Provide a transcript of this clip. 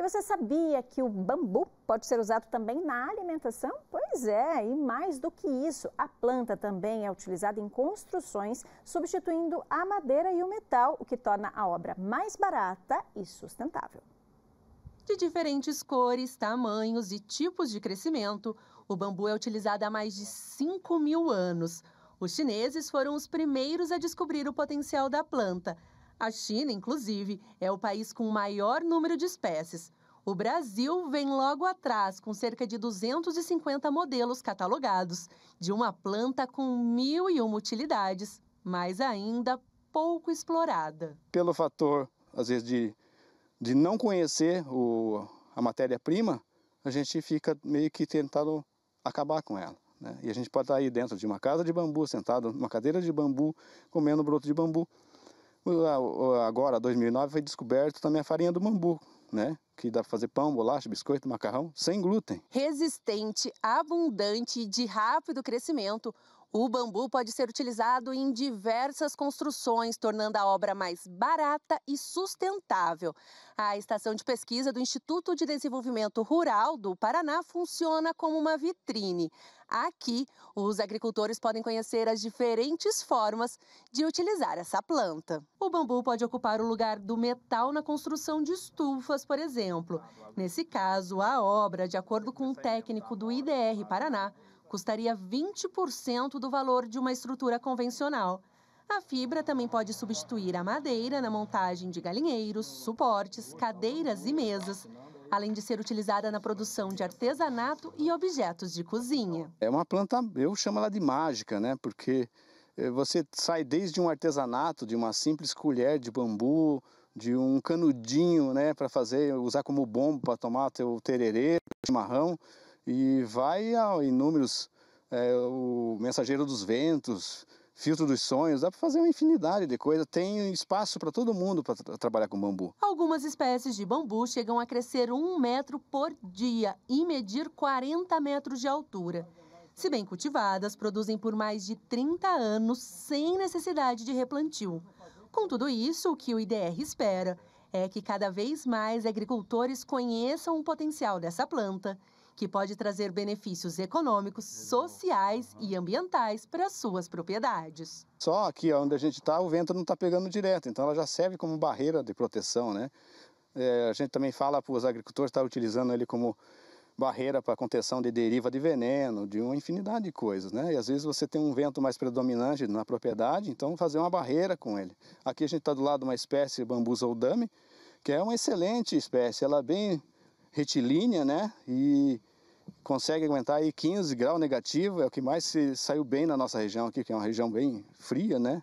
E você sabia que o bambu pode ser usado também na alimentação? Pois é, e mais do que isso, a planta também é utilizada em construções, substituindo a madeira e o metal, o que torna a obra mais barata e sustentável. De diferentes cores, tamanhos e tipos de crescimento, o bambu é utilizado há mais de 5 mil anos. Os chineses foram os primeiros a descobrir o potencial da planta. A China, inclusive, é o país com o maior número de espécies. O Brasil vem logo atrás, com cerca de 250 modelos catalogados, de uma planta com mil e uma utilidades, mas ainda pouco explorada. Pelo fator, às vezes, de, de não conhecer o, a matéria-prima, a gente fica meio que tentando acabar com ela. Né? E a gente pode estar aí dentro de uma casa de bambu, sentado numa cadeira de bambu, comendo broto de bambu. Agora, 2009, foi descoberto também a farinha do bambu, né? que dá para fazer pão, bolacha, biscoito, macarrão, sem glúten. Resistente, abundante e de rápido crescimento, o bambu pode ser utilizado em diversas construções, tornando a obra mais barata e sustentável. A estação de pesquisa do Instituto de Desenvolvimento Rural do Paraná funciona como uma vitrine. Aqui, os agricultores podem conhecer as diferentes formas de utilizar essa planta. O bambu pode ocupar o lugar do metal na construção de estufas, por exemplo. Nesse caso, a obra, de acordo com um técnico do IDR Paraná, custaria 20% do valor de uma estrutura convencional. A fibra também pode substituir a madeira na montagem de galinheiros, suportes, cadeiras e mesas, além de ser utilizada na produção de artesanato e objetos de cozinha. É uma planta, eu chamo ela de mágica, né? Porque eh, você sai desde um artesanato, de uma simples colher de bambu, de um canudinho, né, para fazer, usar como bombo para tomar teu tererê, chimarrão, e vai a inúmeros, é, o Mensageiro dos Ventos, Filtro dos Sonhos, dá para fazer uma infinidade de coisas, tem espaço para todo mundo para tra trabalhar com bambu. Algumas espécies de bambu chegam a crescer um metro por dia e medir 40 metros de altura. Se bem cultivadas, produzem por mais de 30 anos sem necessidade de replantio. Com tudo isso, o que o IDR espera é que cada vez mais agricultores conheçam o potencial dessa planta que pode trazer benefícios econômicos, sociais e ambientais para suas propriedades. Só aqui onde a gente está, o vento não está pegando direto, então ela já serve como barreira de proteção, né? É, a gente também fala para os agricultores estar tá utilizando ele como barreira para contenção de deriva de veneno, de uma infinidade de coisas, né? E às vezes você tem um vento mais predominante na propriedade, então fazer uma barreira com ele. Aqui a gente está do lado de uma espécie bambusa oldame, que é uma excelente espécie, ela é bem retilínea, né? E consegue aguentar aí 15 graus negativo, é o que mais se saiu bem na nossa região aqui, que é uma região bem fria, né?